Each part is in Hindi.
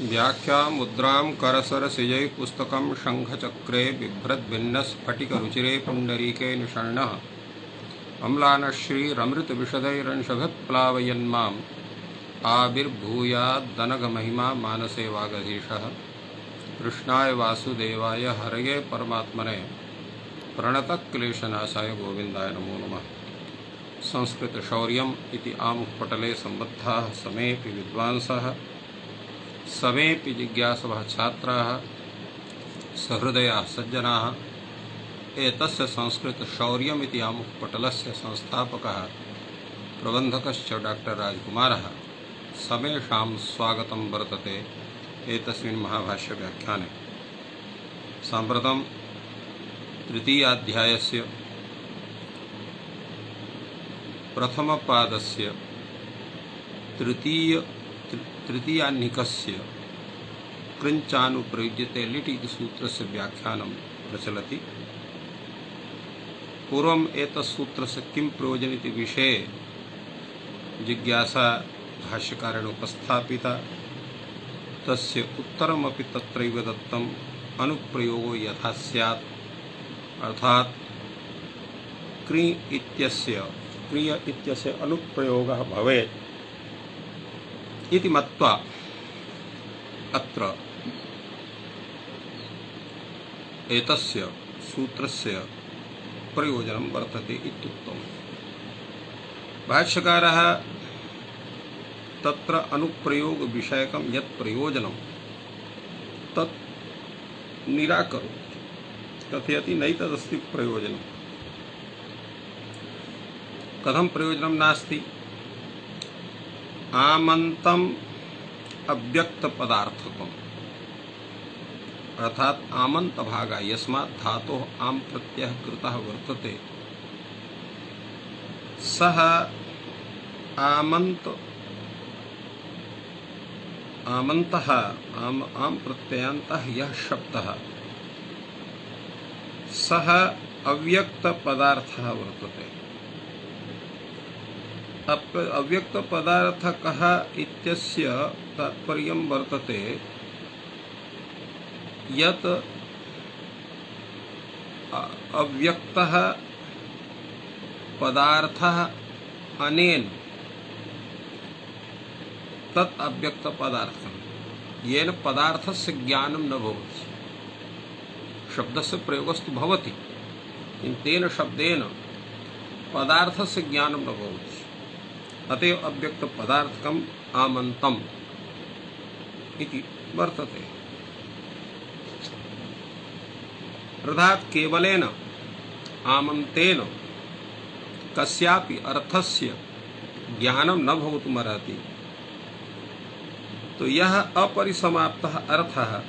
व्याख्या मुद्रां करसरसिजै पुस्तकं शङ्खचक्रे बिभ्रद्भिन्नस्फटिकरुचिरे पुण्डरीके निषण्णः। अम्लानश्रीरमृतविशदैरंशभत्प्लावयन्माम् आविर्भूयाद्दनघमहिमा मानसे वागधीशः कृष्णाय वासुदेवाय हरये परमात्मने। प्रणतक्लेशनाशाय गोविन्दाय नमो नमः। संस्कृतशौर्यम् इति आमुखपटले सम्बद्धाः समेऽपि विद्वांसः। समेऽपि जिज्ञासवः छात्राः, सहृदयाः सज्जनाः, एतस्य संस्कृतशौर्यम् इति आमुखपटलस्य संस्थापकः, प्रबन्धकश्च डाक्टर् राजकुमारः। समेषां स्वागतं वर्तते एतस्मिन् महाभाष्यव्याख्याने साम्प्रतं तृतीयाध्यायस्य प्रथमपादस्य तृतीय तृतीयाह्निकस्य कृञ्चानुप्रयुज्यते लिट् इति सूत्रस्य व्याख्यानं प्रचलति। पूर्वम् एतत्सूत्रस्य किं प्रयोजनम् इति विषये जिज्ञासा भाष्यकारेण उपस्थापिता। तस्य उत्तरमपि तत्रैव दत्तम्, अनुप्रयोगो यथा स्यात्। अर्थात्, क्रि इत्यस्य, क्रिय इत्यस्य अनुप्रयोगः भवेत्। इति मत्वा अत्र एतस्य सूत्रस्य प्रयोजनं वर्तते इत्युक्तम्। भाष्यकारः तत्र अनुप्रयोगविषयकं यत् प्रयोजनं तत् निराकरोति, कथयति नैतदस्ति प्रयोजनं। कथं प्रयोजनं नास्ति? आमन्तम् अव्यक्तपदार्थकम् अर्थात् आमन्तभागा यस्मात् धातोः आम् प्रत्ययः कृतः वर्तते। सः आमन्त आमन्तः आम, आम् प्रत्ययान्तः यः शब्दः। सः अव्यक्तपदार्थः वर्तते। अव्यक्त पदार्थ कः इत्यस्य तात्पर्यं वर्तते। यत् अव्यक्तः पदार्थः अनेन, तत् अव्यक्तपदार्थं। येन पदार्थस्य ज्ञानं न भवति। शब्दस्य प्रयोगस्तु भवति तेन शब्देन पदार्थस्य ज्ञानं न भवति। अतएव अव्यक्त पदार्थकम आमंतम वर्तते। अर्थात केवलेन आमंतेन कस्यापि अर्थस्य ज्ञानं न भवितुमर्हति। तो यह अपरिसमाप्तः अर्थः,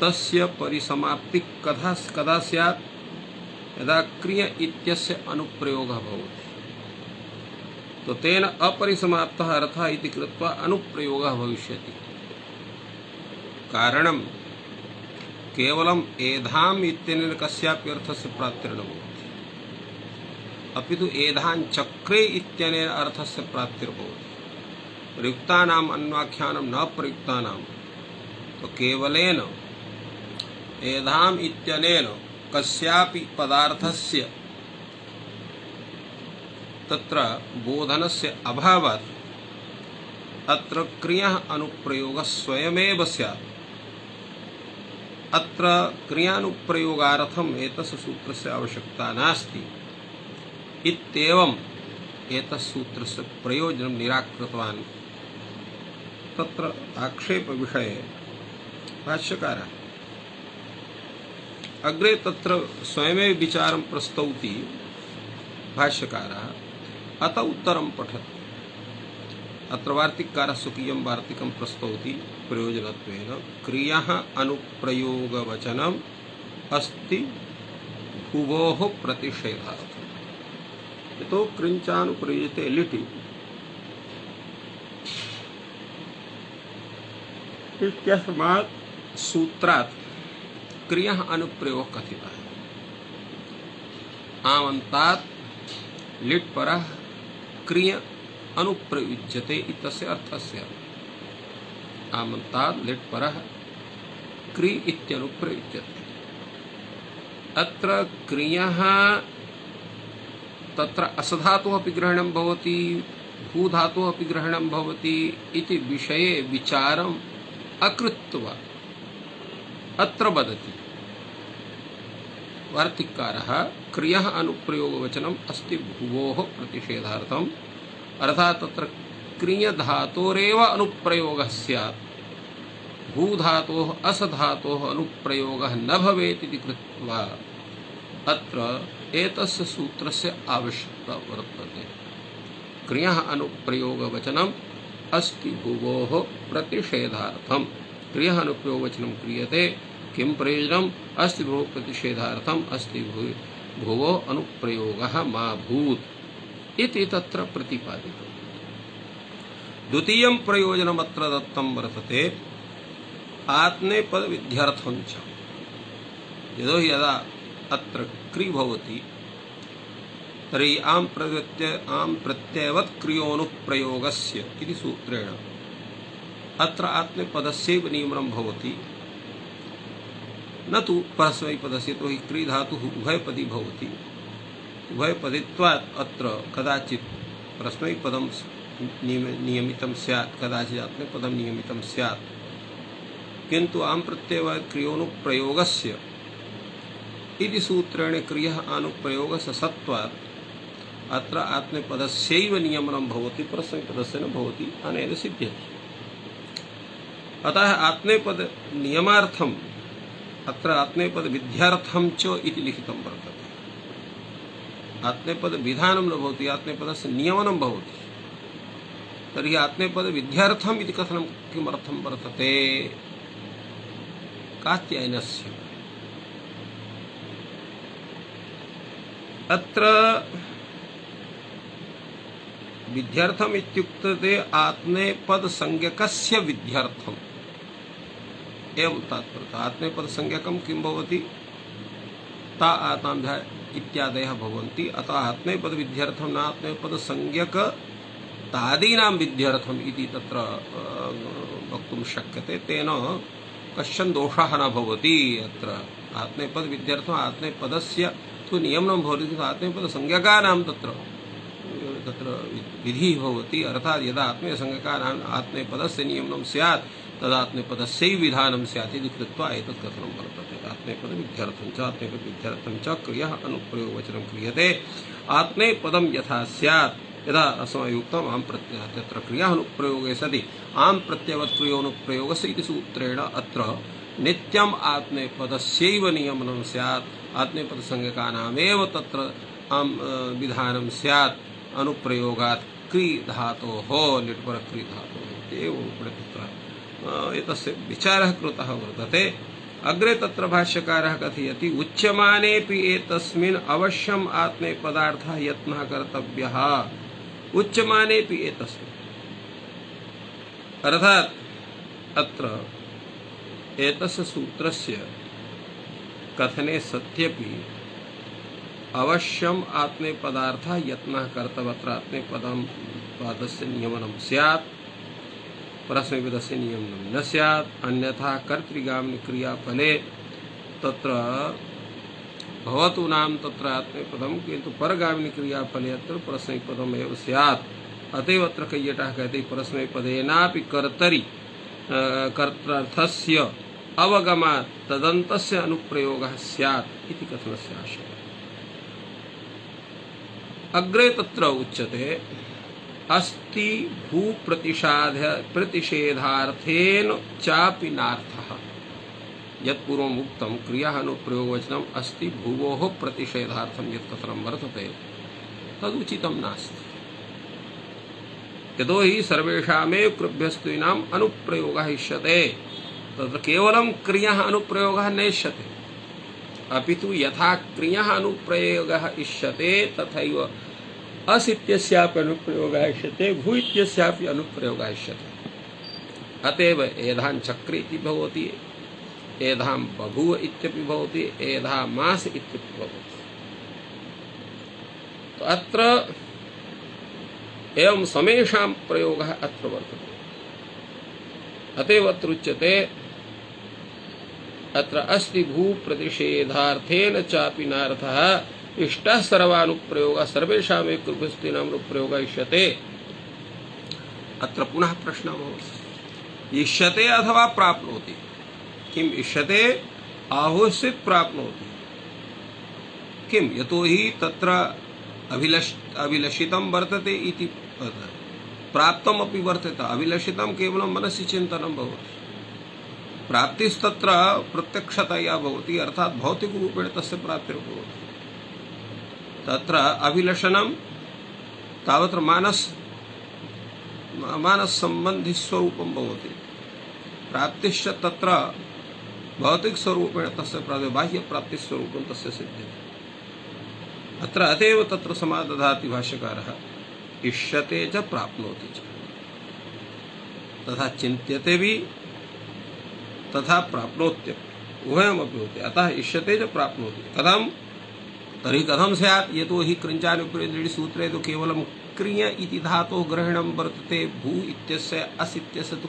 तस्य परिसमाप्ति कदा कदा स्यात्? यदा क्रिय इत्यस्य अनुप्रयोगः भवति। तो तेन अपरिसमाप्तः अर्थः इति कृत्वा अनुप्रयोगः भविष्यति। कारणं केवलम् एधाम् इत्यनेन कस्यापि अर्थस्य प्राप्तिर्न भवति। अपि तु एधान् चक्रे इत्यनेन अर्थस्य प्राप्तिर्भवति प्रयुक्तानाम् अन्वाख्यानं न प्रयुक्तानां तो केवलेन एधाम् इत्यनेन कस्यापि पदार्थस्य तत्र बोधनस्य अभावात् अत्र क्रियः अनुप्रयोगः स्वयमेव स्यात्। अत्र क्रियानुप्रयोगार्थम् एतस्य सूत्रस्य आवश्यकता नास्ति। इत्येवम् एतस्य सूत्रस्य प्रयोजनं निराकृतवान्। तत्र आक्षेपविषये भाष्यकारः। अग्रे तत्र स्वयमेव विचारं प्रस्तौति भाष्यकारः। अत उत्तरं पठति। अत्र वार्तिककारः स्वकीयं वार्तिकं प्रस्तौति प्रयोजन क्रियः अनुप्रयोगवचनम् अस्ति भुवोः प्रतिषेधार्थम् यतो कृञ्चानुप्रयुज्यते लिटि। इत्यस्मात् सूत्रात् क्रियः अनुप्रयोग कथितः। आमन्तात् लिट् परः क्रिय अनुप्रयुज्यते इत्यस्य अर्थस्य। आमन्तात् लिट् परः क्रि इत्यनुप्रयुज्यते। अत्र क्रियः तत्र असधातुः अपि ग्रहणं भवति, भूधातुः अपि ग्रहणं भवति इति विषये विचारम् अकृत्वा अत्र वदति। वार्तिककारः क्रियः अनुप्रयोगवचनम् अस्ति भुवोः प्रतिषेधार्थम्। अर्थात् तत्र क्रियधातोरेव अनुप्रयोगः स्यात्। भूधातोः, असधातोः अनुप्रयोगः न भवेत् इति कृत्वा अत्र एतस्य सूत्रस्य आवश्यकता वर्तते। क्रियः अनुप्रयोगवचनम् अस्ति भुवोः प्रतिषेधार्थम्। क्रियः अनुप्रयोगवचनं क्रियते। किं प्रयोजनम्? अस्ति भुवो प्रतिषेधार्थम्, अस्ति भू भुवो अनुप्रयोगः मा भूत् इति तत्र प्रतिपादितम्। द्वितीयं प्रयोजनमत्र दत्तं वर्तते आत्मेपद विध्यर्थं च। यतो हि यदा अत्र क्रि भवति, तर्हि आं प्रत्यय आं प्रत्ययवत् क्रियोनुप्रयोगस्य इति सूत्रेण। अत्र आत्मपदस्यैव नियमनं भवति। न तु परस्मैपदस्य तो हि क्रि धातुः उभयपदी भवति। उभयपदित्वात् अत्र कदाचित् परस्मैपदं नियमितं स्यात्, कदाचित् आत्मपदं नियमितं स्यात्। किन्तु आं प्रत्ययवत् क्रियोनुप्रयोगस्य। इति सूत्रेण क्रियः अनुप्रयोगस्य सत्त्वात् अत्र आत्मपदस्यैव नियमनं भवति परस्मैपदस्य न भवति, अनेन सिद्ध्यति। अतः आत्मेपद नियमार्थम् अत्र आत्मेपद विद्यार्थं च इति लिखितं वर्तते। आत्मेपद विधानं न भवति, आत्मेपदस्य नियमनं भवति। तर्हि आत्मेपद विद्यार्थम् इति कथनं किमर्थं वर्तते? कात्यायनस्य। अत्र विध्यर्थम इत्युक्ते आत्मेपद संज्ञकस्य विध्यर्थम एवं तात्पर्य। आत्मेपद संज्ञकम किं भवति? ता आताभ्या इत्यादयः भवन्ति। अतः आत्मेपद विध्यर्थम न आत्मेपद संज्ञक तादीनां विध्यर्थम इति तत्र वक्तुं शक्यते। तेन कश्चन दोषः न भवति अत्र। आत्मेपद विध्यर्थम आत्मेपदस्य तु नियमनं भवति आत्मेपद संज्ञकानां तत्र तत्र विधिः भवति। अर्थात् यदा आत्मीयसङ्गकानाम् आत्मेपदस्य नियमनं स्यात् तदात्मेपदस्यैव विधानं स्यात् इति कृत्वा एतत् कथनं वर्तते। आत्मेपदविध्यर्थं च आत्मेपदविध्यर्थं च, क्रियः अनुप्रयोगवचनं क्रियते। आत्मेपदं यथा स्यात्, यदा अस्माभिः उक्तम् आं प्रत्ययः क्रियाः अनुप्रयोगे सति। आं प्रत्ययवत् क्रियोनुप्रयोगस्य इति सूत्रेण अत्र नित्यम् आत्मेपदस्यैव नियमनं स्यात्। आत्मेपदसंज्ञकानामेव तत्र आं विधानं स्यात्। अनुप्रयोगात् क्री धातोः लिट्पर क्री धातोः एवं एतस्य विचारः कृतः वर्तते। अग्रे तत्र भाष्यकारः कथयति, उच्यमानेऽपि एतस्मिन् अवश्यम् आत्मेपदार्थः यत्नः कर्तव्यः। उच्यमानेऽपि एतस्मिन्। अर्थात् अत्र एतस्य सूत्रस्य कथने सत्यपि अवश्यम आत्मे पदार्थ यत्न कर्तव्यत्र आत्मे पदम पदस्य नियमनं स्यात्। परस्मैपदस्य नियमनं न स्यात्, अन्यथा कर्तृगामिनि क्रियाफले तत्र भवतु नाम तत्र आत्मेपदम किन्तु परगामिनि क्रियाफले अत्र परस्मैपदम् एव स्यात्। अतएव अत्र कैयटः कहते परस्मैपदेनापि कर्तरि कर्तर्थस्य अवगमात् तदन्तस्य अनुप्रयोगः स्यात् इति कथनस्य आशयः। अग्रे तत्र उच्यते अस्ति भू प्रतिषाध प्रतिषेधार्थेन चापि नार्थः। यत्पूर्वम् उक्तं क्रियाः अनुप्रयोगवचनम् अस्ति भुवोः प्रतिषेधार्थं यत् कथनं वर्तते। तदुचितं नास्ति। यतो हि सर्वेषामेव कृभ्यस्त्रीणाम् अनुप्रयोगः इष्यते। तत्र केवलं क्रियः अनुप्रयोगः नेष्यते। अपि तु यथा क्रियः अनुप्रयोगः इष्यते, तथैव अस् इत्यस्यापि भू इत्यस्यापि अनुप्रयोगः इष्यते अतएव एधां चक्र इति भवति, एधां बभूव इत्यपि भवति, एधा मास इत्यपि भवति। तो अत्र एवं समेषां प्रयोगः अत्र वर्तते। अतएव उच्यते, अत्र अस्ति भू प्रतिषेधार्थेन चापि नार्थः इष्टः सर्वानुप्रयोगः सर्वेषामेव कृपस्तीनामनुप्रयोगः इष्यते। अत्र पुनः प्रश्नः इष्यते अथवा प्राप्नोति? किम् इष्यते? आहोस्यत् प्राप्नोति। किम्? यतोहि तत्र अभिलष, अभिलषितं वर्तते इति प्राप्तमपि वर्तते। अभिलषितं केवलं मनसि चिन्तनं भवति। प्राप्तिस्तत्र प्रत्यक्षतया अर्थात् भौतिकरूपेण तस्य प्राप्तिर्भवति। तत्र अभिलषणं तावत्र मानस मानससम्बन्धिस्वरूपं भवति। प्राप्तिश्च तत्र भौतिकस्वरूपेण तस्य प्राप्ति, बाह्यप्राप्तिस्वरूपं तस्य सिद्ध्यते। अत्र अतएव तत्र समादधाति भाष्यकारः, इष्यते च प्राप्नोति च। तथा चिन्त्यते भी, तथा प्राप्नोत्य उभयमपि होते। अतः इष्यते च प्राप्नोति। कथम तर्हि कथम स्यात्। ये तो हि कृञ्चानुप्रेदृढि सूत्रे तो केवलं क्रिय इति धातोः ग्रहणं वर्तते। भू इत्यस्य अस् इत्यस्य तु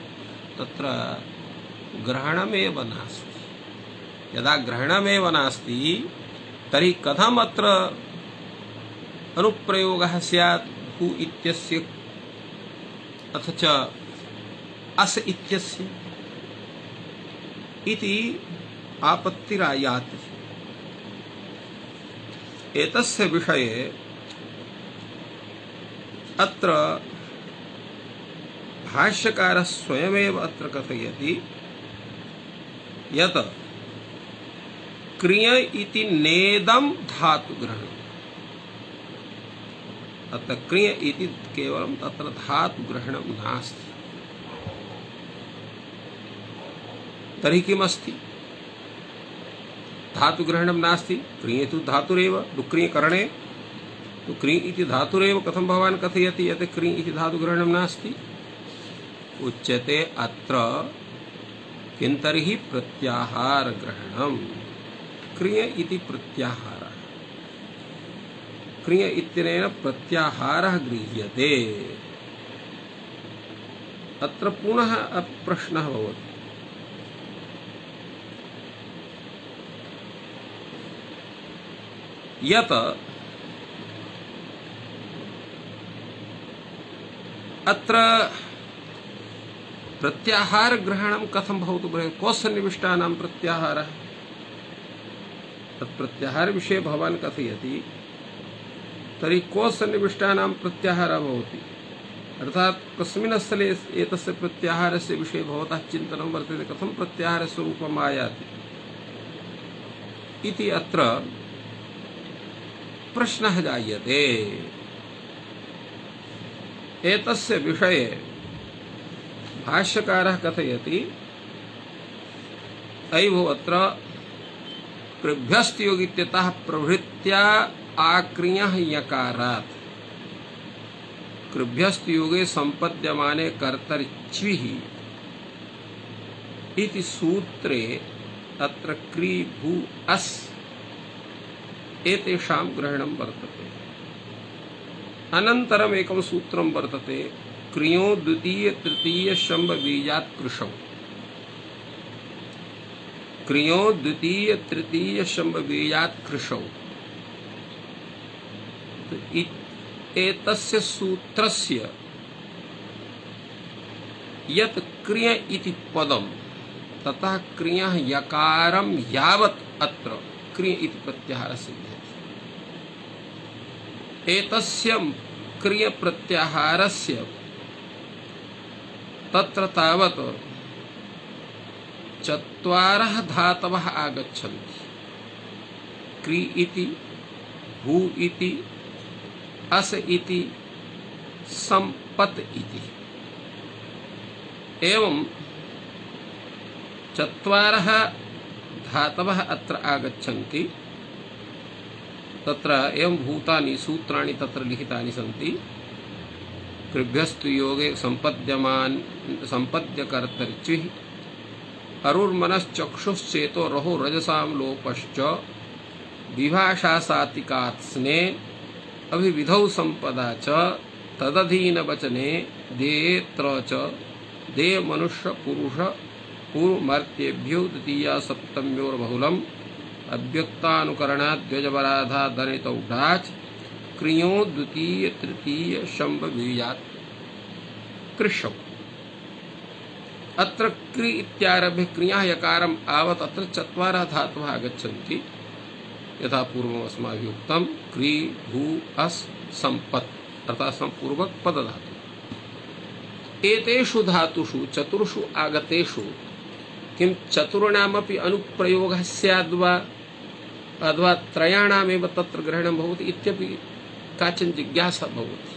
तत्र ग्रहणमेव नास्ति। यदा ग्रहणमेव नास्ति, तर्हि कथम् अत्र अनुप्रयोगः भू इत्यस्य अथ च इत्यस्य इति आपत्तिरायाति। एतस्य विषये अत्र भाष्यकारः स्वयमेव अत्र कथयति यत् क्रिय इति नेदम धातु ग्रहणम्। अत्र क्रिय इति केवलं तत्र धातु ग्रहणं नास्ति। तर्हि किमस्ति? धातुग्रहणं नास्ति, क्रिय तु धातुरेव डुक्रियकरणे तो क्रि इति धातुरेव, कथं भवान् कथयति यत् क्रि इति धातुग्रहणं नास्ति? उच्यते अत्र तर्हि प्रत्याहारग्रहणं क्रिय इति प्रत्याहार। क्रिय इत्यनेन प्रत्याहारः गृह्यते। अत्र पुनः प्रश्नः भवति। यत् अत्र प्रत्याहार ग्रहणं कथं भवतु कोसन्निविष्टानां प्रत्याहारः तत् प्रत्याहार? विषये भवान् कथयति, तर्हि कोसन्निविष्टानां प्रत्याहारः भवति? अर्थात् कस्मिन् स्थले एतस्य प्रत्याहारस्य विषये भवतः चिन्तनं वर्तते, कथं प्रत्याहारस्वरूपम् आयाति इति अत्र प्रश्नः जायते। एतस्य विषये भाष्यकारः कथयति अयि भो अत्र प्रभ्यस्तयोगित्यतः प्रभृत्या आक्रिय यकारात्। कृभ्यस्त युगे संपद्यमाने कर्तर्च्वि इति सूत्रे अत्र क्री भू अस एतेषां ग्रहणं वर्तते। अनन्तरम् एकं सूत्रं वर्तते, क्रियो द्वितीय तृतीय शम्भ बीजात् कृषौ। क्रियो द्वितीय तृतीय शम्भ बीजात् कृषौ। एतस्य सूत्रस्य यत् क्रिय इति पदम ततः क्रिय यकारम यावत् अत्र। क्रिय इति प्रत्याहार सिद्ध्यति एतस्य क्रिय प्रत्याहारस्य तत्र तावत् चत्वारः धातवः आगच्छन्ति। क्रि इति भू इति, अस इति संपत इति। एवं चत्वारः धातवः अत्र आगच्छन्ति। तत्र एवं भूतानि सूत्राणि तत्र लिखितानि सन्ति। कृभ्यस्तु योगे सम्पद्यमान सम्पद्यकर्तृचिः अरुर्मनश्चक्षुश्चेतो रहो रजसां लोपश्च। विभाषा सातिकात् स्ने, अभिविधौ संपदा च तदधीन वचने देत्र च देव मनुष्य पुरुष पूर्वमर्त्येभ्यो द्वितीया सप्तम्योर्बहुलम। अव्यक्तानुकरणाद्वजवराधा धनितौढाच क्रियो द्वितीय तृतीय शंभ बीजात कृष्ण। अत्र क्रि इत्यारभ्य क्रिया यकारम आवत अत्र चत्वारः धातवः आगच्छन्ति। यथा पूर्वम् अस्माभिः उक्तं क्री, भू, अस्, सम्पत्। अर्थात् सम्पूर्वक पद धातु एतेषु धातुषु चतुर्षु आगतेषु किं चतुर्णामपि अनुप्रयोगः स्याद्वा, अथवा त्रयाणामेव तत्र ग्रहणं भवति इत्यपि काचन जिज्ञासा भवति।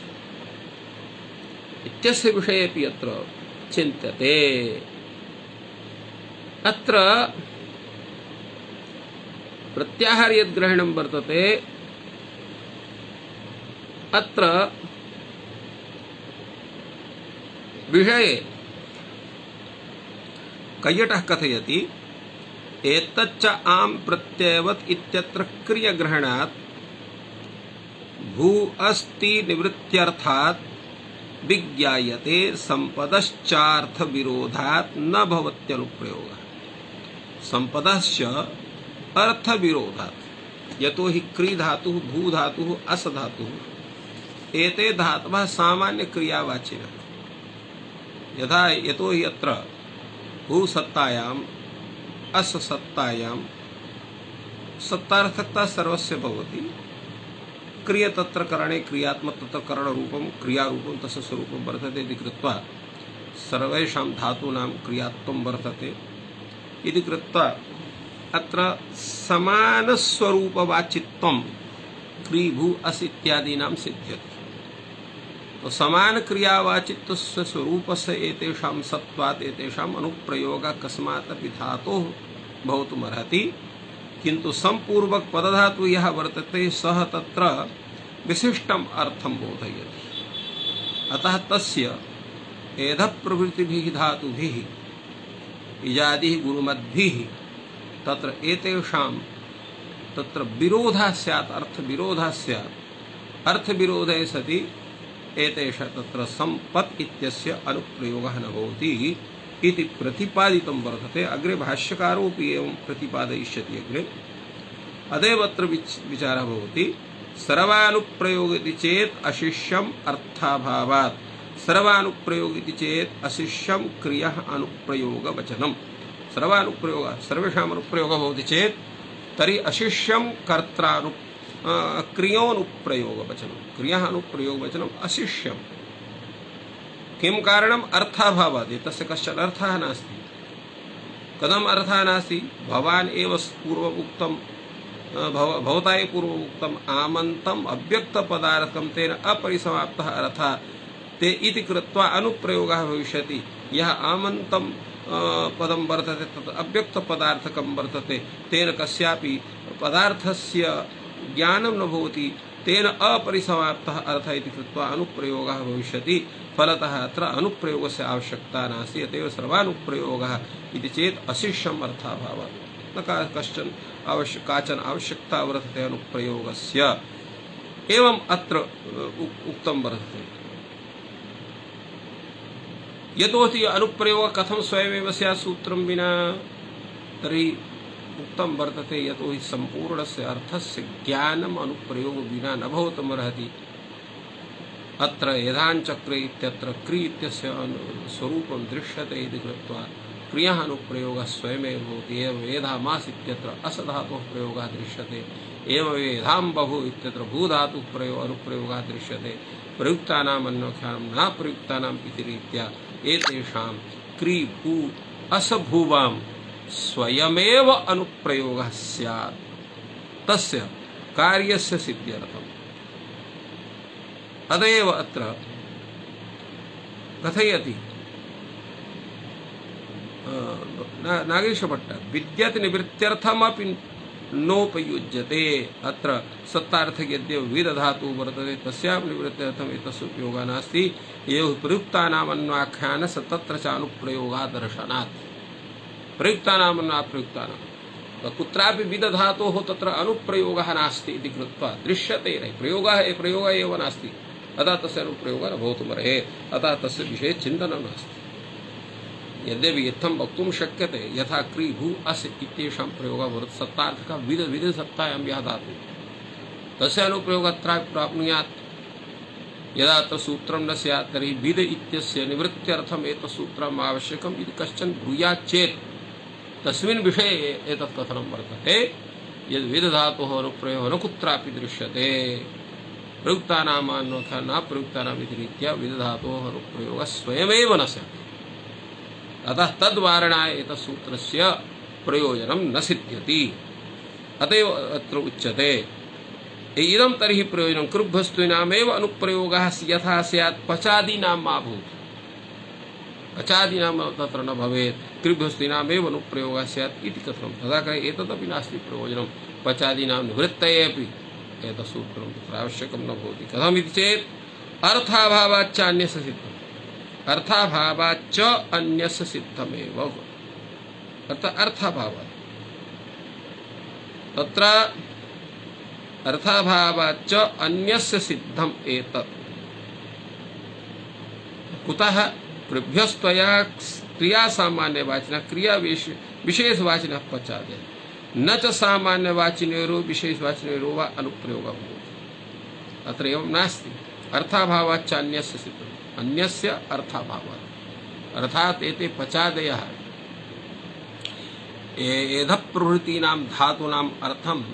इत्यस्य विषयेपि अत्र चिन्त्यते। अत्र प्रत्याहार यद्ग्रहणं वर्तते, अत्र विषये कैयटः कथयति, एतच्च आम् प्रत्ययवत् इत्यत्र क्रियग्रहणात्, भू अस्ति निवृत्त्यर्थात्, विज्ञायते संपदश्चार्थ विरोधात् न भवत्यनुप्रयोगः। संपदश्च अर्थ विरोधात् यतो हि क्री धातुः भू धातुः अस धातुः एते धातवः सामान्य क्रियावाचिनः यथा, यतो हि अत्र भूसत्तायाम् अससत्तायां सत्तार्थकता सर्वस्य भवति। क्रिय तत्र करणे क्रियात्मक तत्र करण रूपम क्रिया क्रियारूपं तस्य स्वरूपं वर्तते इति कृत्वा सर्वेषां धातूनां क्रियात्वं वर्तते। इति कृत्वा अत्र समानस्वरूपवाचित्वं क्रीभू अस् इत्यादीनां सिद्ध्यति। तो समान क्रियावाचित्व स्वरूप से एतेषां सत्वात् एतेषाम् अनुप्रयोगः कस्मादपि धातोः भवितुमर्हति किन्तु संपूर्वक पदधातु यः वर्तते, सः तत्र विशिष्टम् अर्थं बोधयति। अतः तस्य एध एधप्रभृतिभिः धातुभिः, इजादिः, गुरुमद्भिः तत्र एतेषां तत्र विरोधः स्यात्, अर्थविरोधः स्यात्। अर्थविरोधे सति एतेष तत्र सम्पत् इत्यस्य अनुप्रयोगः न भवति इति प्रतिपादितं वर्तते। अग्रे भाष्यकारोऽपि एवं प्रतिपादयिष्यति अग्रे। अदेव अत्र विचारः भवति सर्वानुप्रयोग इति चेत् अशिष्यम् अर्थाभावात्। सर्वानुप्रयोग इति चेत् अशिष्यं क्रियः अनुप्रयोगवचनम्। सर्वानुप्रयोग सर्वेषाम् अनुप्रयोगः भवति चेत् तर्हि क्रियोनुप्रयोगवचनं क्रियः अनुप्रयोगवचनम् अशिष्यम् किं कारणम् अर्थाभावात् एतस्य कश्चन अर्थः नास्ति कथम् अर्थः नास्ति भवान् एव पूर्वम् उक्तं भव भवता एव पूर्वम् उक्तम् आमन्तम् तेन अपरिसमाप्तः अर्थः ते इति कृत्वा अनुप्रयोगः भविष्यति यः आमन्तं पदं वर्तते तत् अव्यक्तपदार्थकं वर्तते तेन कस्यापि पदार्थस्य ज्ञानं न भवति, तेन अपरिसमाप्तः अर्थः इति कृत्वा अनुप्रयोगः भविष्यति। फलतः अत्र अनुप्रयोगस्य आवश्यकता नास्ति अत एव सर्वानुप्रयोगः इति चेत् अशिष्यम् अर्थाभावात्। न का कश्चन आवश्य, काचन आवश्यकता वर्तते अनुप्रयोगस्य। एवम् अत्र उक्तं वर्तते। यतोहि अनुप्रयोगः कथं स्वयमेव स्यात् सूत्रं विना? तर्हि उक्तं वर्तते, यतो हि सम्पूर्णस्य अर्थस्य ज्ञानम् अनुप्रयोग विना न भवितुमर्हति अत्र यथाञ्चक्रे इत्यत्र क्रि इत्यस्य स्वरूपं दृश्यते इति कृत्वा क्रियः अनुप्रयोगः स्वयमेव भवति, एवं वेधामास् इत्यत्र असधातोः प्रयोगः दृश्यते, एवं वेधां बहु इत्यत्र भूधातुः प्रयोग अनुप्रयोगः दृश्यते, प्रयुक्तानाम् अन्योख्यानं न प्रयुक्तानाम् इति रीत्या एतेषां क्रि, भू असभूवां स्वयमेव अनुप्रयोगः स्यात्। तस्य कार्यस्य सिद्ध्यर्थम्। अतएव अत्र कथयति। नागेशभट्ट, विद्यत् निवृत्त्यर्थमपि नोपयुज्यते। अत्र सत्तार्थक यद्यव विदधातु वर्तते तस्यां निवृत्त्यर्थम् एतस्य उपयोगः नास्ति। एव प्रयुक्तानाम् अन्वाख्यानस्य तत्र च अनुप्रयोगादर्शनात् प्रयुक्तानाम् अन्वाप्रयुक्तानां कुत्रापि विदधातोः तत्र अनुप्रयोगः नास्ति कृत्वा दृश्यते न, प्रयोगः प्रयोगः एव नास्ति। अतः तस्य अनुप्रयोगः न भवितुमर्हे अतः तस्य विषये चिन्तनं नास्ति। यद्यपि इत्थं वक्तुं शक्यते, यथा क्री भू अस् इत्येषां प्रयोगः भवति। सत्तार्थकः विद यः धातुः। तस्य अनुप्रयोगः अत्रापि प्राप्नुयात्। यदा अत्र सूत्रं न स्यात्, तर्हि विद इत्यस्य निवृत्त्यर्थम् एतत् सूत्रम् आवश्यकम् इति कश्चन ब्रूयात् चेत्। तस्मिन् विषये एतत् कथनं वर्तते। यद् विदधातोः अनुप्रयोगः न कुत्रापि दृश्यते। प्रयुक्तानामान्यथा न प्रयुक्तानाम् इति रीत्या विदधातोः अनुप्रयोगः स्वयमेव न स्यात्। अतः तद्वारणाय एतत् सूत्रस्य प्रयोजनं न सिद्ध्यति। अतएव अत्र उच्यते। इदं तर्हि प्रयोजनं कृभ्वस्तूनामेव अनुप्रयोगः यथा स्यात् पचादीनां मा पचादीनां तत्र न भवेत्। कृभ्यस्तीनामेव अनुप्रयोगः स्यात् इति कथनं। तदा क एतदपि नास्ति प्रयोजनं। पचादीनां निवृत्तये अपि एतत् सूत्रं आवश्यकं न भवति। कथमिति चेत्, अर्थाभावाच्चान्यस्य सिद्धम्। अर्थाभावाच्च अन्यस्य सिद्धमेव। अर्थ, अर्थाभावात्। तत्र अर्थाभावाच्च अन्यस्य सिद्धम् एतत्। कुतः कृभ्यस्त्वया क्रिया सामान्यवाचिनः क्रिया विशेषवाचिनः पचादे। न च सामान्यवाचिनेरो विशेषवाचिनेरो वा अनुप्रयोगः भवति। अत्र एवं नास्ति। अर्थाभावाच्च अन्यस्य अर्थाभावात्। अर्थात् एते पचादयः। एधप्रभृतीनां धातूनाम् अर्थं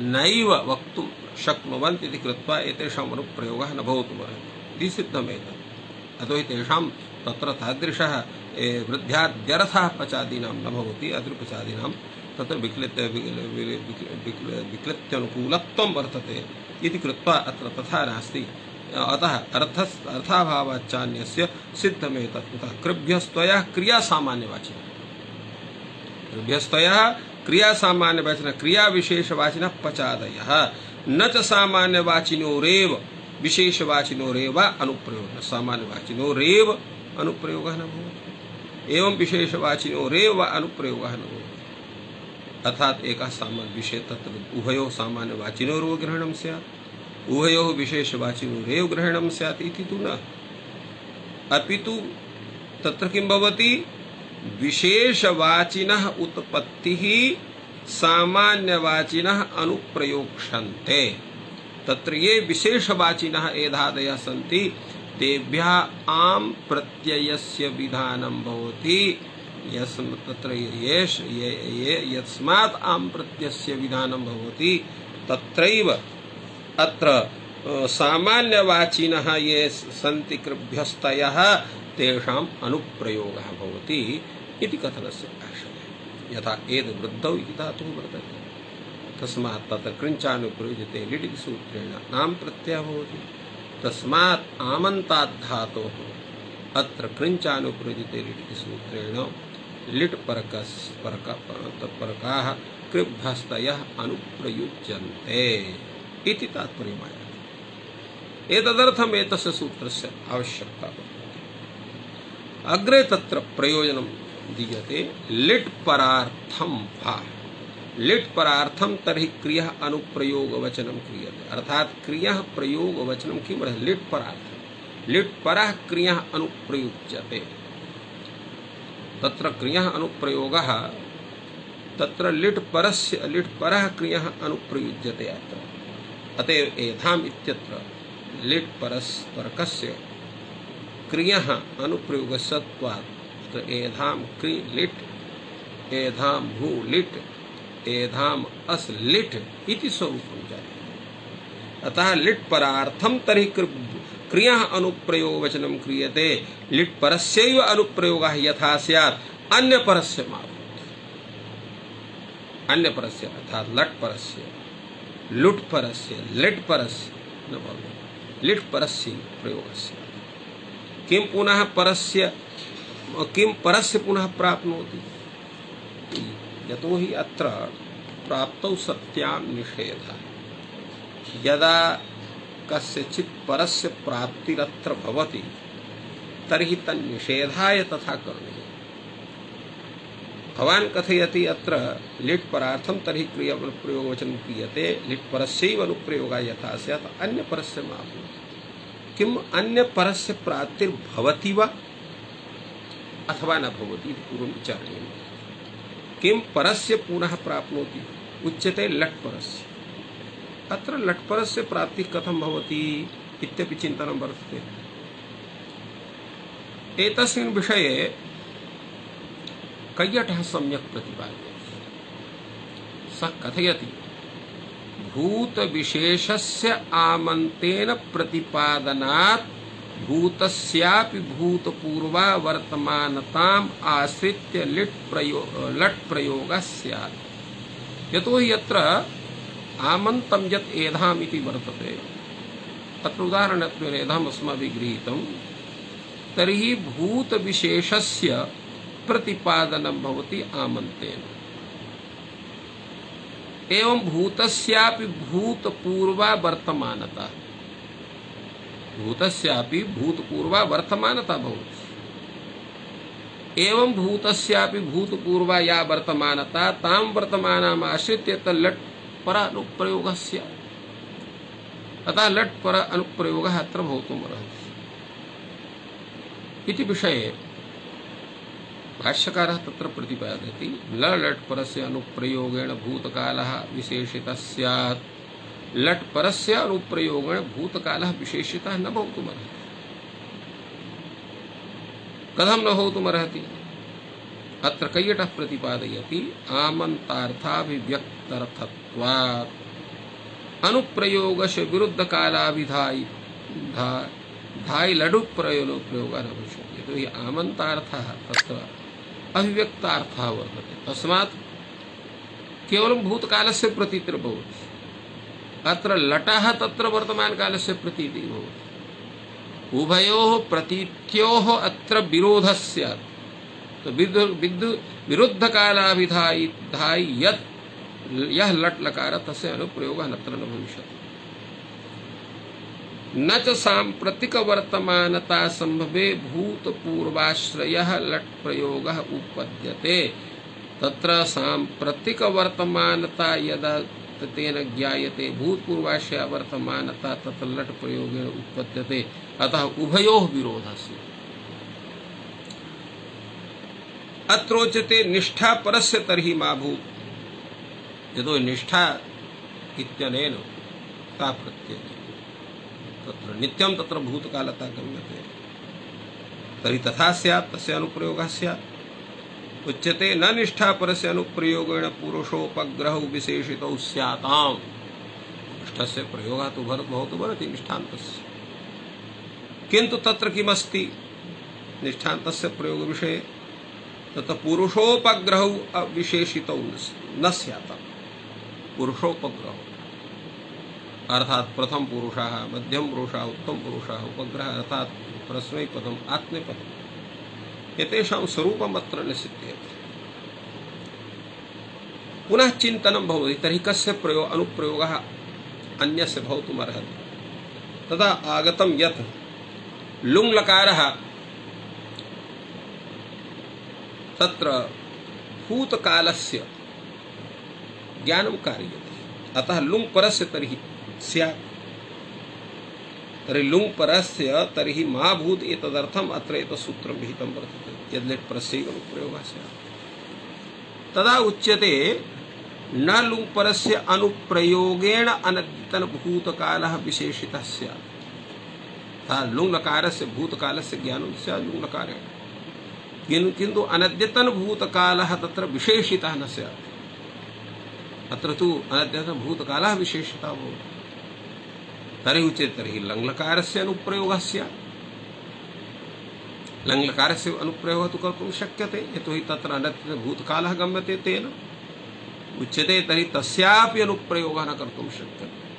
नैव वक्तुं शक्नुवन्ति इति कृत्वा एतेषाम् अनुप्रयोगः न भवितुमर्हति इति सिद्धमेतत्। यतो हि तेषां तत्र तादृशः वृद्ध्याद्यर्थः पचादीनां न भवति अद्रिपचादीनां तत्र विक्लित विक्लित्यनुकूलत्वं वर्तते इति कृत्वा अत्र तथा नास्ति। अतः अर्थ सिद्धमेतत् कुतः कृभ्यस्त्वयः क्रिया सामान्यवाचिनः कृभ्यस्त्वयः क्रिया सामान्यवाचिनः पचादयः न च सामान्यवाचिनोरेव विशेषवाचिनोरेव अनुप्रयोगः। सामान्यवाचिनोरेव अनुप्रयोगः न भवति। एवं विशेषवाचिनोरेव अनुप्रयोगः न भवति। अर्थात् एकः सामान्य विषय तत्र उभयोः सामान्यवाचिनोरेव ग्रहणं स्यात्। उभयोः विशेषवाचिनोरेव ग्रहणं स्यात् इति तु न। अपि तु तत्र किं भवति? विशेषवाचिनः उत्पत्तिः सामान्यवाचिनः अनुप्रयोक्ष्यन्ते। तत्र ये विशेषवाचिनः एधादयः सन्ति। तेभ्यः आम् प्रत्ययस्य विधानं भवति। तत्र ये ये यस्मात् आम् प्रत्ययस्य विधानं भवति। तत्रैव अत्र ये सन्ति कृभ्यस्तयः, तेषाम् अनुप्रयोगः भवति इति कथनस्य आशयः यथा एद् वृद्धौ इति धातुः वर्तते। तस्मात् तत्र सूत्रेण। नाम प्रत्ययः भवति तस्मात् आमन्तात् धातोः। अत्र कृञ्चानुप्रयुज्यते लिट् सूत्रेण। लिट् परक एतस्य सूत्रस्य आवश्यकता अग्रे तत्र प्रयोजनं दीयते। लिट् परार्थं वा। लिट् परार्थं तर्हि क्रियः अनुप्रयोगवचनं क्रियते। अर्थात् क्रियः प्रयोगवचनं किं लिट् परार्थं लिट् परः क्रियः अनुप्रयुज्यते। तत्र क्रियः अनुप्रयोगः, तत्र लिट् परस्य, लिट् परः क्रियः अनुप्रयुज्यते अत्र। अतएव एधाम इत्यत्र लिट् परस्परकस्य क्रियः अनुप्रयोगसत्वात् एधाम क्रि, लिट्, एधाम भू, लिट् एधाम अस लिट् इति स्वरूपं जायते अतः लिट् परार्थं तर्हि क्रियः अनुप्रयोगवचनं क्रियते। लिट् परस्यैव अनुप्रयोगः यथा स्यात् अन्यपरस्य मा अन्यपरस्य अर्थात् लट् परस्य, लुट परस्य, लिट परस्य, न भवति। लिट परस्य प्रयोगस्य किं पुनः परस्य किं परस्य पुनः प्राप्नोति यतोहि अत्र प्राप्तौ सत्यां निषेधः। यदा कस्यचित् परस्य प्राप्तिरत्र भवति, तर्हि तन्निषेधाय तथा करणीयम् भवान् कथयति अत्र लिट् परार्थं, तर्हि क्रिया अनुप्रयोगवचनं क्रियते। लिट् परस्यैव अनुप्रयोगः यथा स्यात्, अन्यपरस्य मा किम् अन्यपरस्य प्राप्तिर्भवति वा? अथवा न भवति इति पूर्वं विचारणीयम्। किं परस्य पुनः प्राप्नोति? उच्यते लट् परस्य। अत्र लट् परस्य प्राप्तिः कथं भवति इत्यपि चिन्तनं वर्तते। एतस्मिन् विषये कैयटः सम्यक् प्रतिपाद्यते? सः कथयति। भूतविशेषस्य आमन्तेन प्रतिपादनात् भूतस्यापि भूतपूर्वा वर्तमानताम् आश्रित्य लिट् प्रयो, लट् प्रयोगः स्यात्। यतोहि यत्र आमन्तं यत् एधाम् इति वर्तते अत्र उदाहरणत्वेन एधाम् अस्माभिः गृहीतं, तर्हि भूतविशेषस्य प्रतिपादनं भवति आमन्तेन। एवं भूतस्यापि भूतपूर्वा वर्तमानता भूतस्यापि भूतपूर्वा वर्तमानता भवति एवं भूतस्यापि भूतपूर्वा या वर्तमानता तां वर्तमानाम् आश्रित्य तल्लट् पर अनुप्रयोगस्य अतः लट् पर अनुप्रयोगः अत्र भवितुमर्हति इति विषये भाष्यकारः तत्र प्रतिपादयति ल लट् परस्य अनुप्रयोगेण भूतकालः विशेषितः स्यात्। लट् परस्य अनुप्रयोगेण भूतकालः विशेषितः न भवितुमर्हति कथं न भवितुमर्हति अत्र कैयटः प्रतिपादयति? आमन्तार्थाभिव्यक्तर्थत्वात्। अनुप्रयोगस्य विरुद्धकालाभिधायि धा- धायि लडुप्रयोगः न भविष्यति यतोहि आमन्तार्थः तत्र अभिव्यक्तार्थः वर्तते। तस्मात् केवलं भूतकालस्य प्रतीतिर् भवति अत्र लटः तत्र वर्तमानकालस्य प्रतीतिः भवति। उभयोः प्रतीत्योः अत्र विरोधः स्यात् तो विरुद्धकालाभिधायि, धायि यत्, यः लट् लकार, तस्य अनुप्रयोगः नत्र न भविष्यति। न च साम्प्रतिकवर्तमानता सम्भवे भूतपूर्वाश्रयः लट् प्रयोगः उपपद्यते तत्र साम्प्रतिकवर्तमानता यदा तेन ज्ञायते भूतपूर्वाश्रया वर्तमानता तत्र लट् प्रयोगेण उत्पद्यते। अतः उभयोः विरोधः स्यात् अत्रोच्यते निष्ठा परस्य तर्हि मा भूत् यतो निष्ठा इत्यनेन ता प्रत्येते तत्र नित्यं तत्र भूतकालता गम्यते। तर्हि तथा स्यात्, तस्य अनुप्रयोगः स्यात्। उच्यते न निष्ठा परस्य अनुप्रयोगेण पुरुषोपग्रहौ विशेषितौ स्याताम्। निष्ठस्य प्रयोगः तु भर भवतु भवति निष्ठान्तस्य। किन्तु तत्र किमस्ति? निष्ठान्तस्य प्रयोगविषये तत्र पुरुषोपग्रहौ विशेषितौ न स्यात् पुरुषोपग्रहौ। अर्थात प्रथम पुरुषः, मध्यम पुरुषः, उत्तम पुरुषः, उपग्रह अर्थात परस्मैपदम्, आत्मपदम्। एतेषां स्वरूपम् अत्र न सिद्ध्यते पुनः चिन्तनं भवति, तर्हि कस्य प्रयोग अनुप्रयोगः अन्यस्य तदा आगतं यत् लुङ्लकारः तत्र भूतकालस्य ज्ञानं अतः लुङ् परस्य तर्हि स्यात्। तर्हि लुङ् परस्य तर्हि मा भूत् एतदर्थम् अत्र एतत् विहितं वर्तते, यद् परस्यैव अनुप्रयोगः तदा उच्यते, न लुङ् परस्य अनुप्रयोगेण अनद्यतनभूतकालः विशेषितः स्यात्। तथा लुङ्लकारस्य भूतकालस्य ज्ञानं स्यात् लुङ्लकारेण किन्- किन्तु अनद्यतनभूतकालः तत्र विशेषितः न स्यात्। अत्र तु अनद्यतनभूतकालः विशेषितः भवति। तर्हि उच्यते तर्हि लङ्लकारस्य अनुप्रयोगः स्यात् लङ्लकारस्य अनुप्रयोगः तु कर्तुं शक्यते, यतोहि तत्र अनद्यतनभूतकालः गम्यते तेन। उच्यते तर्हि तस्यापि अनुप्रयोगः न कर्तुं शक्यते।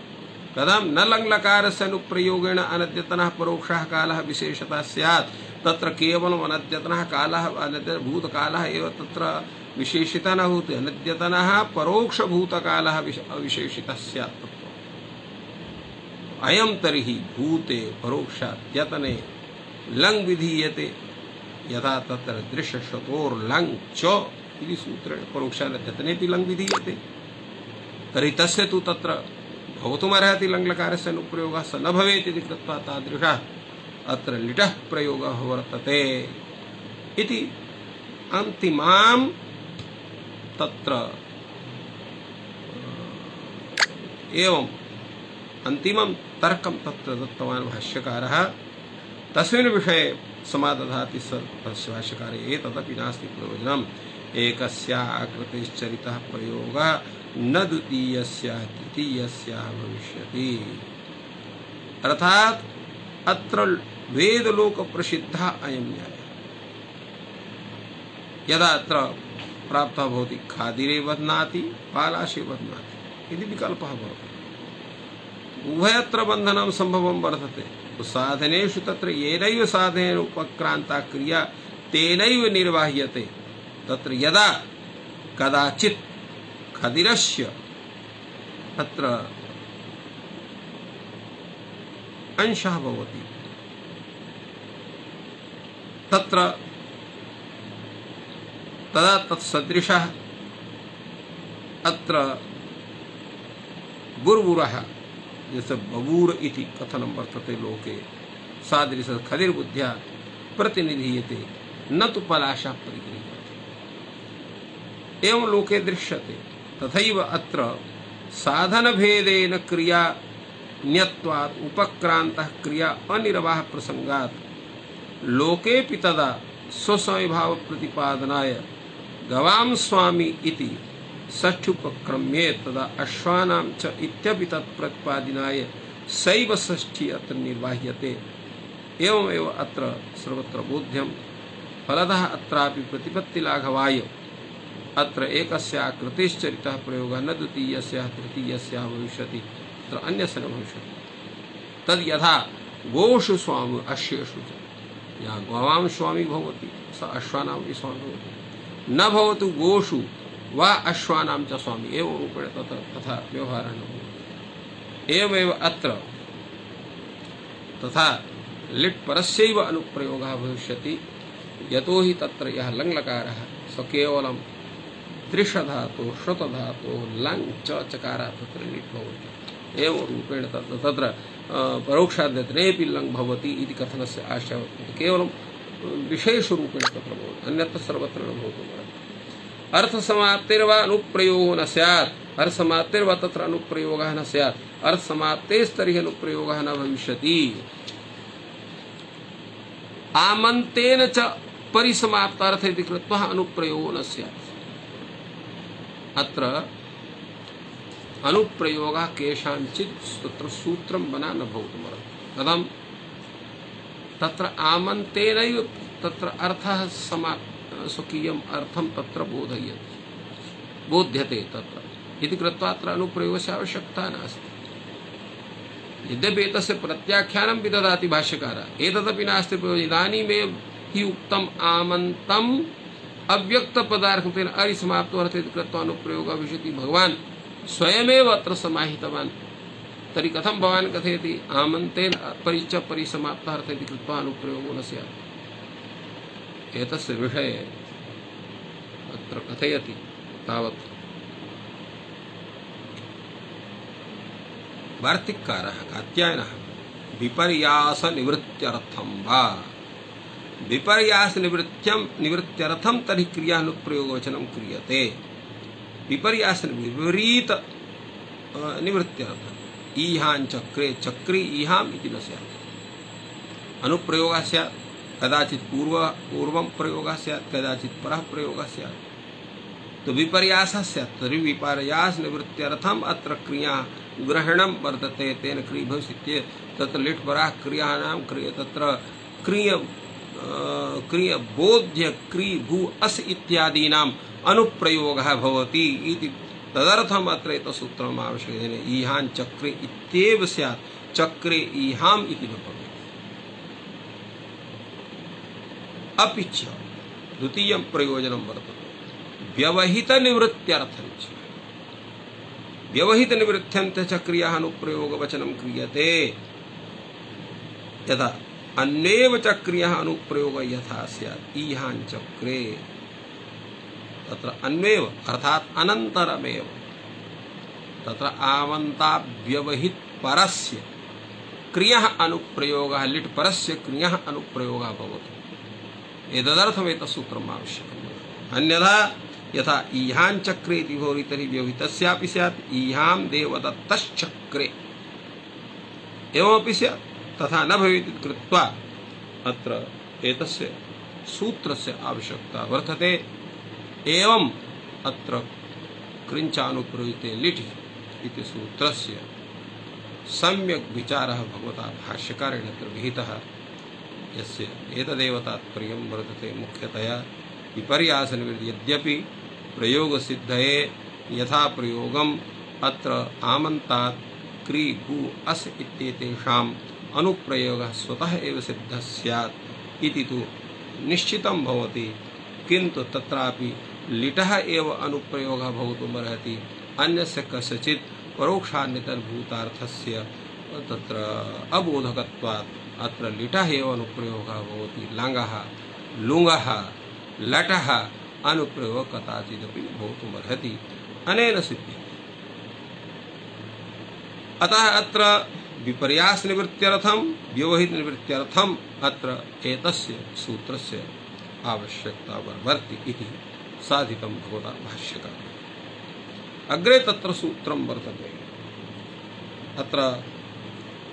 कथं न लङ्लकारस्य अनुप्रयोगेण अनद्यतनः परोक्षः कालः विशेषतः स्यात्, तत्र केवलम् अनद्यतनः कालः एव तत्र विशेषितः न भवति अनद्यतनः परोक्षभूतकालः विश- अविशेषितः स्यात्। तत्र अयं तर्हि भूते परोक्षाद्यतने लङ् विधीयते। यथा तत्र दृश्यशतोर्लङ् च इति सूत्रेण परोक्षानद्यतनेपि लङ् विधीयते। तर्हि तस्य तु तत्र भवितुमर्हति लङ्लकारस्य अनुप्रयोगः स न भवेत् इति कृत्वा तादृशः अत्र लिटः प्रयोगः वर्तते इति अन्तिमां तत्र एवम् अन्तिमं तर्कं तत्र दत्तवान् भाष्यकारः। तस्मिन् विषये समादधाति भाष्यकारे एतदपि नास्ति प्रयोजनम्। एकस्याः आकृतिश्चरितः प्रयोगः, न द्वितीयस्याः तृतीयस्याः भविष्यति। अर्थात अत्र वेदलोक प्रसिद्धः अयं न्यायः। यदा अत्र प्राप्तः भवति खादिरे बध्नाति पालाशे बध्नाति इति विकल्पः भवति। उभयत्र बन्धनं सम्भवं वर्तते तो साधनेषु तत्र येनैव साधनेन उपक्रान्ता क्रिया, तेनैव निर्वाह्यते। तत्र यदा कदाचित् खदिरस्य अत्र अंशः भवति। तत्र तदा तत्सदृशः अत्र बुर्बुरः जैसे बबूर इति कथनं वर्तते लोके। सादृश खदिर्बुद्ध्या प्रतिनिधीयते, न तो पलाशा परिगृह्यते। एवं लोके दृश्यते, तथैव अत्र साधन साधनभेदेन क्रिया न्यत्वात्, उपक्रान्तः क्रिया अनिर्वाह प्रसंगात् लोकेऽपि तदा स्वस्वभाव प्रतिपादनाय गवां स्वामी इति षष्ठ्युपक्रम्ये तदा अश्वानां च इत्यपि तत्प्रतिपादिनाय सैव षष्ठी अत्र निर्वाह्यते। एवमेव अत्र सर्वत्र बोध्यं। फलतः अत्रापि प्रतिपत्तिलाघवाय। अत्र एकस्याः कृतिश्चरितः प्रयोगः न द्वितीयस्याः, तृतीयस्याः भविष्यति। तत्र अन्यस्य न भविष्यति। तद् यथा गोषु स्वामी अश्वेषु च। या स्वामी भवति, स अश्वानां स्वामी भवति। न भवतु गोषु वा अश्वानां च स्वामी। एवं रूपेण तथा तथा भवति। एवमेव अत्र तथा लिट् परस्यैव अनुप्रयोगः भविष्यति। यतो हि तत्र यः लङ्लकारः, स केवलं त्रिषधातु, श्रुतधातु, लङ्, च, चकारः तत्र लिट् भवति। एवं रूपेण तत्र तत्र परोक्षाद्यतनेपि लङ् भवति इति कथनस्य आशय केवलं विशेषरूपेण तत्र भवति। अन्यत्र सर्वत्र न भवितुम् अर्थ समाप्तिर्वा अनुप्रयोगो न स्यात्। अर्थ समाप्तिर्वा तत्र अनुप्रयोगः न स्यात्। अर्थ समाप्तेस्तर्हि अनुप्रयोगः न भविष्यति। आमन्तेन च परिसमाप्तार्थ इति कृत्वा अनुप्रयोगो न स्यात्। अत्र अनुप्रयोगः केषाञ्चित् तत्र सूत्रं बना न भवितुमर्हति कथं? तत्र आमन्तेनैव तत्र अर्थः समाप्त स्वकीयम् अर्थं तत्र बोधयति। बोध्यते तत्र। इति कृत्वा अत्र आवश्यकता नास्ति। यद्यपि एतस्य प्रत्याख्यानं विददाति भाष्यकारः। एतदपि नास्ति इदानीमेव हि उक्तम् आमन्तम् अव्यक्तपदार्थत्वेन अरिसमाप्तो अर्थ इति कृत्वा अनुप्रयोगः विशति भगवान् स्वयमेव अत्र समाहितवान्। तर्हि कथं भवान् कथयति? आमन्तेन परिच परिसमाप्तार्थ इति कृत्वा न स्यात्। एतस्य विषये अत्र कथयति तावत् वार्तिककारः, कात्यायनः, विपर्यासनिवृत्त्यर्थं वा? विपर्यासनिवृत्त्यं, निवृत्त्यर्थं तर्हि क्रियानुप्रयोगवचनं क्रियते। विपर्यास विपरीत निवृत्त्यर्थम् ईहाञ्चक्रे चक्री ईहाम् इति न स्यात्। अनुप्रयोगः स्यात्। कदाचित पूर्व पूर्व प्रयोग सैत् कदाचित पर प्रयोग सैत् तो विपर्यास तर्हि विपर्यास निवृत्त्यर्थम अत्र क्रिया ग्रहणं वर्तते, तेन क्रिय भविष्य तत्र लिट् पराः क्रियाणां क्रिय, तत्र क्रिय क्रिय बोध्य क्री भू अस इत्यादीनाम् अनुप्रयोगः भवति इति तदर्थम् अत्र एतसूत्रम् आवश्यकं ईहान् चक्रे इत्येव स्यात्, चक्रे ईहाम् इति न भवति। अपि च द्वितीयं प्रयोजनं वर्तते। व्यवहितनिवृत्त्यर्थं च व्यवहितनिवृत्त्यन्ते च क्रियाः अनुप्रयोगवचनं क्रियते। यदा अन्येव च क्रियाः अनुप्रयोगः यथा स्यात् ईहाञ्चक्रे तत्र अन्वेव अर्थात् अनन्तरमेव, तत्र आवन्ताव्यवहित परस्य क्रियः अनुप्रयोगः लिट् परस्य क्रियः अनुप्रयोगः भवति। एतदर्थम् एतत् आवश्यकम्। अन्यथा यथा ईहां चक्रे इति भवति तर्हि व्यवहितस्यापि स्यात्, ईहां देवदत्तश्चक्रे। एवमपि स्यात्, तथा न भवेत् कृत्वा अत्र एतस्य सूत्रस्य आवश्यकता वर्तते। एवम् अत्र कृञ्चानुप्रयुक्ते लिटि इति सूत्रस्य सम्यक् विचारः भगवता भाष्यकारेण अत्र विहितः। यस्य एतदेव तात्पर्यं वर्तते मुख्यतया विपर्यासनिवृत्ति। यद्यपि प्रयोगसिद्धये यथा प्रयोगम् अत्र आमन्तात् क्री गु अस् इत्येतेषाम् अनुप्रयोगः स्वतः एव सिद्धः स्यात् इति तु निश्चितं भवति। किन्तु तत्रापि लिटः एव अनुप्रयोगः भवितुमर्हति अन्यस्य कस्यचित् परोक्षान्यतर्भूतार्थस्य तत्र अबोधकत्वात् अत्र लिटः एव अनुप्रयोगः भवति, लङ्गः, लुङ्गः, लटः अनुप्रयोगः कदाचिदपि भवितुमर्हति। अनेन सिद्ध्यति। अतः अत्र विपर्यास निवृत्त्यर्थम व्यवहित निवृत्त्यर्थम अत्र एतस्य सूत्रस्य आवश्यकता वर्ति इति साधितं भगवता भाष्यकार। अग्रे तत्र सूत्रं वर्तते। अत्र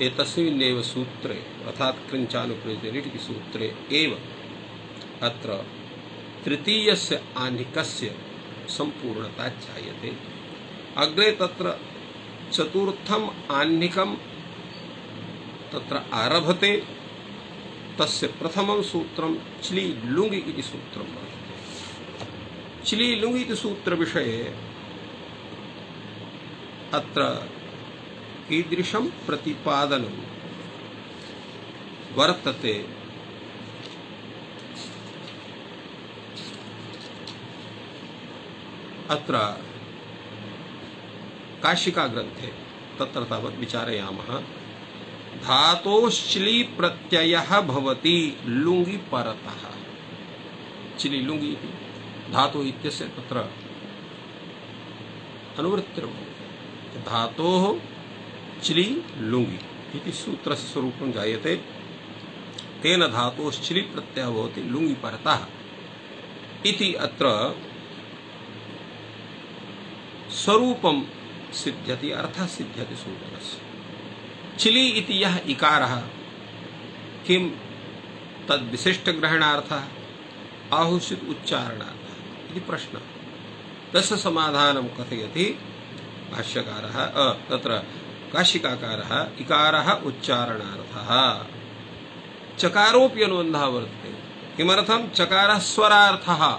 एतस्मिन्नेव सूत्रे, अर्थात् कृञ्चानुप्रयुक्ते लिटिति सूत्रे एव अत्र तृतीयस्य आह्निकस्य सम्पूर्णता ध्यायते अग्रे तत्र चतुर्थम आह्निकम तत्र आरभते, तस्य प्रथमं सूत्रं चिली लुङ् इति सूत्रं वर्तते। चिली लुङ् इति सूत्रविषये अत्र कीदृशं प्रतिपादनं वर्तते। अत्र काशिका ग्रन्थे तत्र तावत् विचारयामः। धातोश्चली प्रत्यय भवति लुंगी परतः चिली लुंगी धातु इत्यस्य तत्र अनुवृत्तिर्भवति। धातोः लुंगी। इति सूत्रस्य स्वरूपं जायते। तेन धातोश्चिलि प्रत्ययः भवति लुङ्गि परतः। इति अत्र स्वरूपं सिद्ध्यति, अर्थः सिद्ध्यति सूत्रस्य। चिली इति यह इकारः, किं तद् विशिष्टग्रहणार्थः आहुषित उच्चारणार्थः? इति प्रश्नः। तस्य समाधानं कथयति भाष्यकारः तत्र काशिकाकारः इकारः उच्चारणार्थः। चकारोऽपि अनुबन्धः वर्तते। किमर्थं? चकारः स्वरार्थः।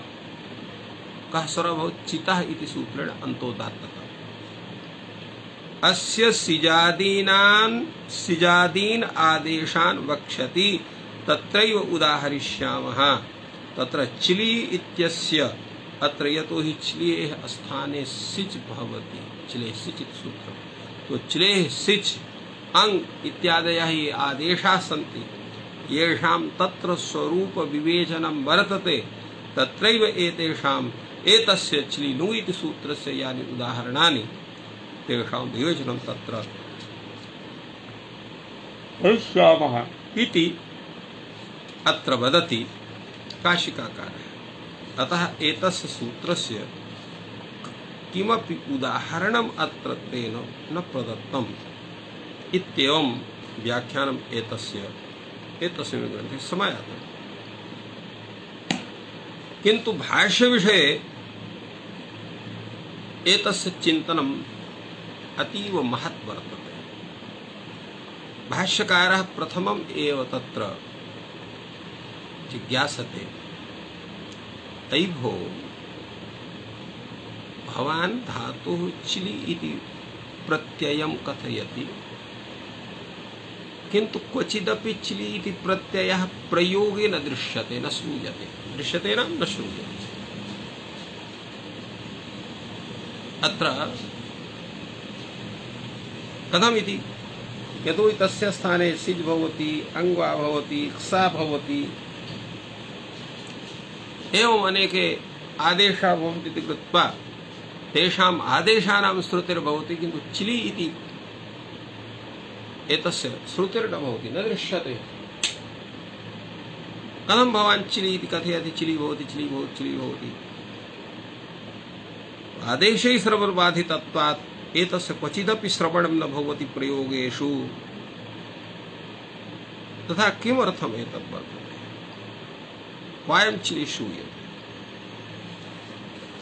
कः स्वरः भवति? चितः इति सूत्रेण अन्तोदात्तः। अस्य सिजादीनान् सिजादीन आदेशान् वक्षति तत्रैव उदाहरिष्यामः। तत्र चिली इत्यस्य अत्र यतो हि चिलेः स्थाने सिच् भवति। चिलेः सिच् इति सूत्रं तो चिलेः सिच् अङ् इत्यादयः ये आदेशाः सन्ति येषां तत्र स्वरूपविवेचनं वर्तते तत्रैव एतेषाम् एतस्य चिलिनु इति सूत्रस्य यानि उदाहरणानि। तेषां विवेचनं तत्र। करिष्यामः इति अत्र वदति काशिकाकारः। अतः एतस्य सूत्रस्य किमपि उदाहरणम् अत्र न प्रदत्तम्। इत्येवं व्याख्यानम् एतस्य, एतस्मिन् ग्रन्थे समायातम्। किन्तु भाष्यविषये एतस्य चिन्तनं अतीव महत् वर्तते। भाष्यकारः प्रथमम् एव तत्र जिज्ञासते अयि भो भवान् धातुः चिलि इति प्रत्ययं कथयति। किन्तु क्वचिदपि चिलि इति प्रत्ययः प्रयोगे न दृश्यते, न श्रूयते दृश्यते न न श्रूयते अत्र कथमिति? यतोहि तस्य स्थाने सिज् भवति भवति भवति। अनेके आदेशाः इति कृत्वा तेषाम् आदेशानां श्रुतिर्भवति, किन्तु चिलि इति एतस्य श्रुतिर्न भवति न दृश्यते। कथं भवान् चिलि इति कथयति? चिलि भवति चिलि भवति चिलि भवति। आदेशै श्रवणबाधितत्वात् एतस्य क्वचिदपि श्रवणं न भवति प्रयोगेषु। तथा किमर्थम् एतत् वर्तते? वायं चिलि श्रूयते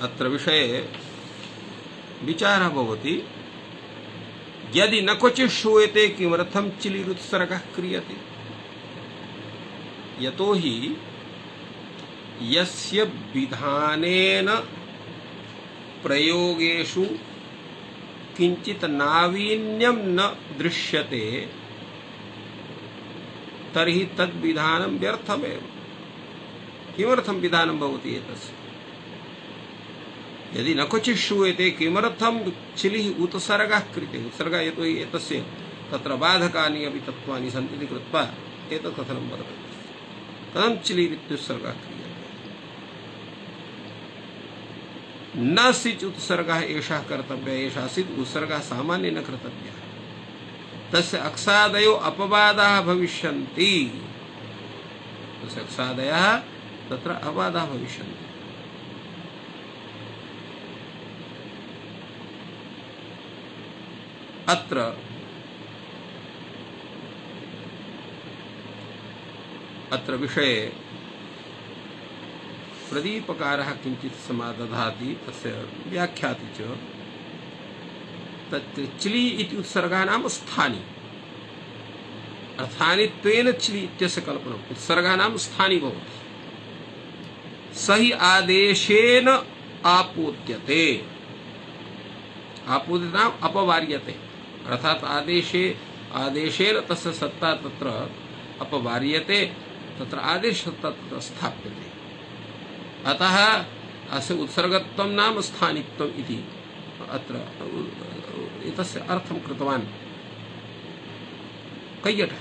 अत्र विषये विचारः भवति, यदि न क्वचित् श्रूयते किमर्थं चिलिरुत्सर्गः क्रियते? यतो हि यस्य विधानेन प्रयोगेषु किंचित नावीन्यम न दृश्यते, तर्हि तद् विधानं व्यर्थमेव। किमर्थं विधानं भवति एतस्य? यदि न क्वचित् श्रूयते किमर्थं चिलिः उत्सर्गः क्रियते उत्सर्गः यतो हि एतस्य तत्र बाधकानि अपि तत्त्वानि इति कृत्वा एतत् कथनं वर्तते। कथं चिलिरित्युत्सर्गः क्रियते? न सिच उत्सर्ग एषः कर्तव्य, एषः सिच उत्सर्ग सामान्य न कर्तव्य। तस्य अक्सादयो अपवादाः भविष्यन्ति। तस्य अक्सादयः तत्र अपवादाः भविष्यन्ति। अत्र। अत्र विषये प्रदीपकारः किञ्चित् समादधाति, तस्य व्याख्याति च। तत् चिलि इति स्थानी। चिलि इत्यस्य कल्पनम्। उत्सर्गः स्थानी भवति। स हि आदेशेन आपोद्यते अर्थात् आदेशे, आदेशेन तस्य सत्ता तत्र अपवार्यते, तत्र आदेश सत्ता तत्र स्थाप्यते। अतः अस्य उत्सर्गत्वं नाम स्थानित्वम् इति अत्र एतस्य अर्थं कृतवान् कैयटः।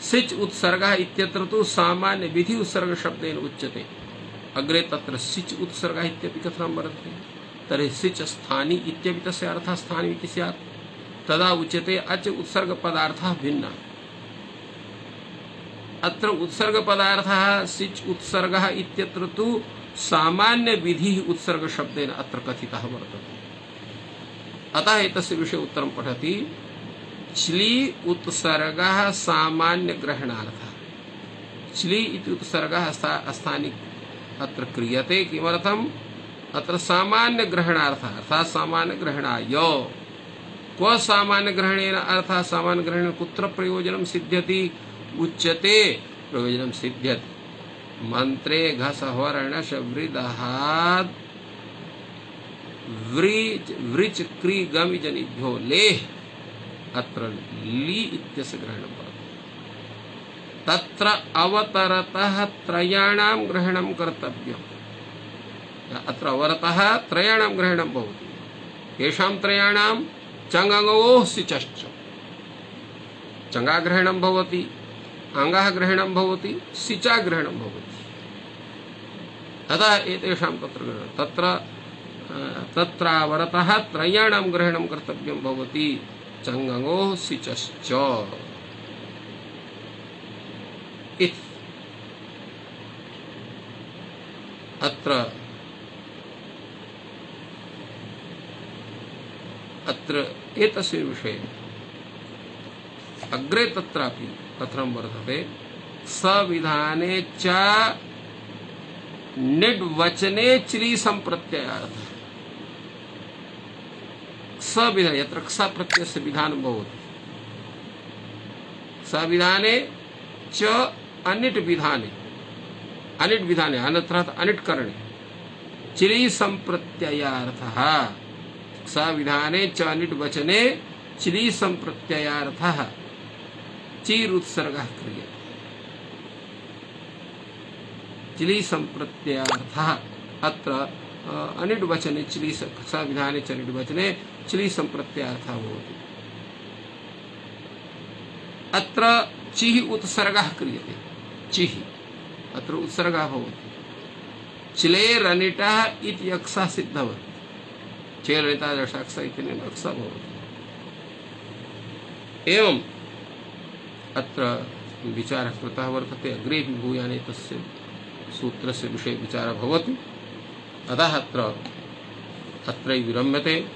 सिच् उत्सर्गः इत्यत्र तु सामान्य विधि उत्सर्ग शब्देन उच्यते। अग्रे तत्र सिच् उत्सर्गः इत्यपि कथनं वर्तते। तर्हि सिच् स्थानी इत्यपि तस्य अर्थः स्थानी इति स्यात्। तदा उच्यते अच उत्सर्गपदार्थः भिन्नः। अत्र उत्सर्ग पदार्थः सिच उत्सर्ग इत्यत्र तु सामान्य विधि उत्सर्ग शब्देन अत्र कथितः वर्तते। अतः एतस्य विषये उत्तरं पठति। च्ली उत्सर्गः सामान्य ग्रहणार्थः च्ली इति उत्सर्गः स्थानिक अत्र क्रियते किमर्थम्? अत्र सामान्य ग्रहणार्थः अर्थात् सामान्य ग्रहणाय क्व सामान्य ग्रहणेन? अर्थात् सामान्य ग्रहणेन कुत्र प्रयोजनं सिद्ध्यति? उच्यते। प्रयोजनं सिद्ध्यति। मंत्रे घसवर्णश वृदहात् व्रीच वृच क्री गमि जनिभ्यो लेह अत्र ली इत्यस्य ग्रहणं तत्र अवतरतः त्रयाणां ग्रहणं कर्तव्यम्। अत्र अवरतः त्रयाणां ग्रहणं भवति। येषां त्रयाणां चङ्गङोः सिचश्च चङ्गाग्रहणं भवति अङ्गः ग्रहणं भवति सिचा ग्रहणं भवति। तदा एतेषां तत्र तत्र तत्रावरतः त्रयाणां ग्रहणं कर्तव्यं भवति चङ्गङोः सिचश्च अत्र अत्र एतस्य विषये। अग्रे तत्रापि कथनं वर्तते सविधाने च निड्वचने च्री संप्रत्ययार्थः सविधान यत्र क्ष प्रत्ययस्य विधानं भवति। सविधाने च अनिट विधाने। अनिट विधाने, अन्यत्र अनिट करणे। चिली संप्रत्ययार्थः सविधाने च अनिट वचने चिली संप्रत्ययार्थः। चीर उत्सर्ग क्रिय चिली संप्रत्ययार्थ। अत्र अनिड वचने चिली संविधाने च अनिड वचने चिली संप्रत्ययार्थ भवति। अत्र चिः उत्सर्गः क्रियते। चिः, अत्र उत्सर्गः भवति। चिलेरनिटः इति अक्षः सिद्धवत् चेरनितादशाक्ष इत्यनेन अक्षः भवति एवं अत्र विचारः कृतः वर्तते, अग्रे भूयाने तस्य सूत्रस्य विषये विचारः भवति। अतः अत्र, अत्रैव विरम्यते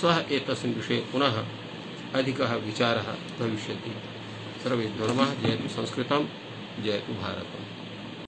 सः एतस्मिन् विषये पुनः अधिकः विचारः भविष्यति। सर्वे नमः जयतु संस्कृतं जयतु भारतम्।